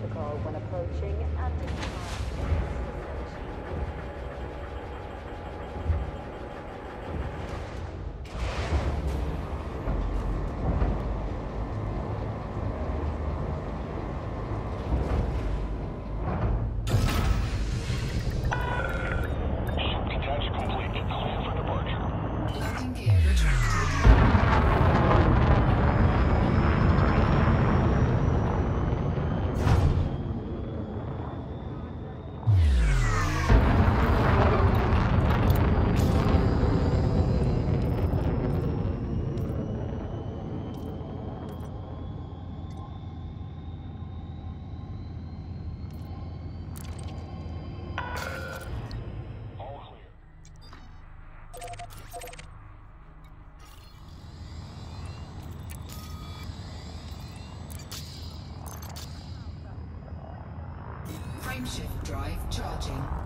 Protocol when approaching and Frameshift drive charging.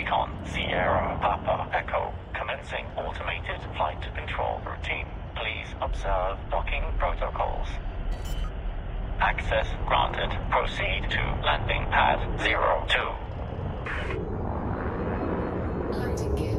Icon, Sierra, Papa, Echo. Commencing automated flight control routine. Please observe docking protocols. Access granted. Proceed to landing pad 02. Landing gear.